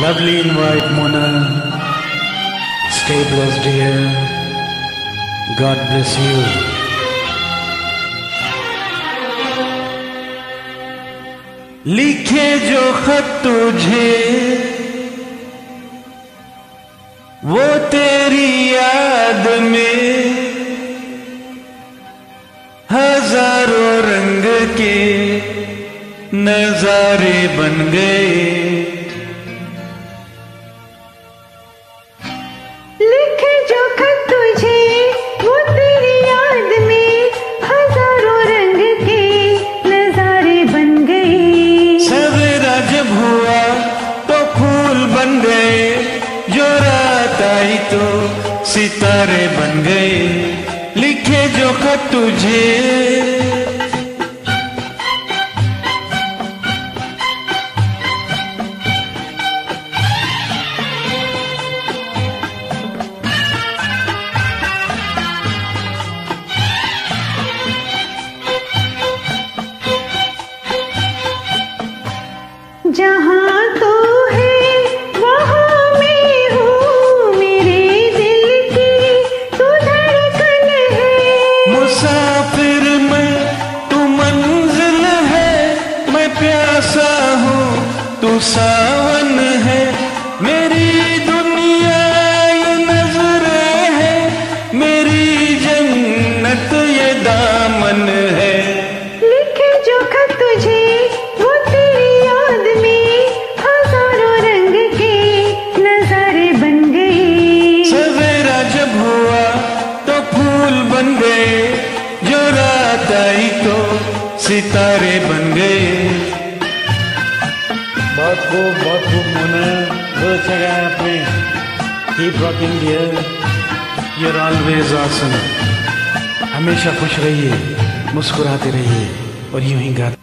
Lovely and white Mona, stay blessed dear. God bless you. लिखे जो खत तुझे वो तेरी याद में हज़ारों रंग के नजारे बन गए आई तो सितारे बन गए लिखे जो खत तुझे। जहाँ सावन है मेरी दुनिया ये नज़रें है मेरी जन्नत ये दामन है। लिखे जो खत तुझे वो तेरी याद में हज़ारों रंग के नजारे बन गए। सवेरा जब हुआ तो फूल बन गए जो रात आई तो सितारे बन गए। बहुत खूब बहुत खूब मोना बहुत हमेशा खुश रहिए, मुस्कुराते रहिए और यूँ ही गाते